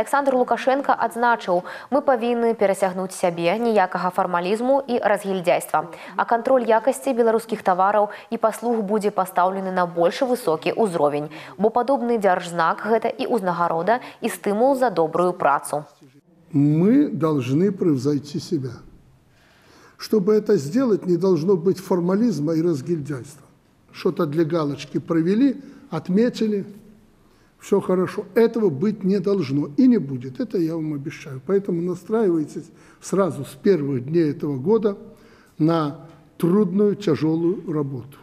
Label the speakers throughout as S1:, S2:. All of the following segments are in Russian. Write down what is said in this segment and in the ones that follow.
S1: Александр Лукашенко адзначыў, мы павінны перасягнуць сябе ніякага фармалізму і разгільдзяйства. А кантроль якасці беларускіх тавараў і паслуг будзе пастаўлены на больш высокі ўзровень, бо падобны дзяржзнак гэта і ўзнагарода і стымул за добрую працу.
S2: Мы должны превзойти себя. Чтобы это сделать, не должно быть формализма и разгильдяйства. Что-то для галочки провели, отметили, все хорошо. Этого быть не должно и не будет, это я вам обещаю. Поэтому настраивайтесь сразу с первых дней этого года на трудную, тяжелую работу.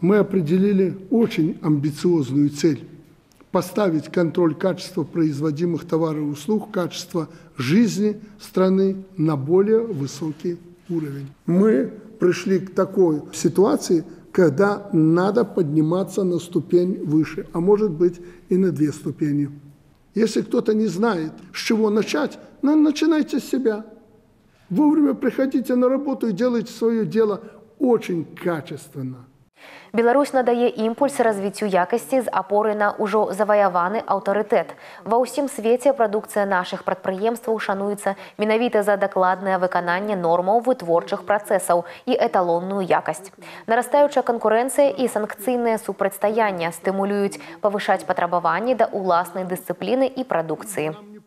S2: Мы определили очень амбициозную цель – поставить контроль качества производимых товаров и услуг, качества жизни страны на более высокий уровень. Мы пришли к такой ситуации, когда надо подниматься на ступень выше, а может быть и на две ступени. Если кто-то не знает, с чего начать, ну, начинайте с себя. Вовремя приходите на работу и делайте свое дело очень качественно.
S1: Беларусь надае імпульс развіццю якасці з апоры на ўжо заваяваны аўтарытэт. Ва ўсім свеце прадукцыя нашых прадпрыемстваў шануецца менавіта за дакладнае выкананне нормаў вытворчых працэсаў і эталонную якасць. Нарастаючая канкурэнцыя і санкцыйнае супрацьстаянне стымулююць павышаць патрабаванні да ўласнай дысцыпліны і прадукцыі.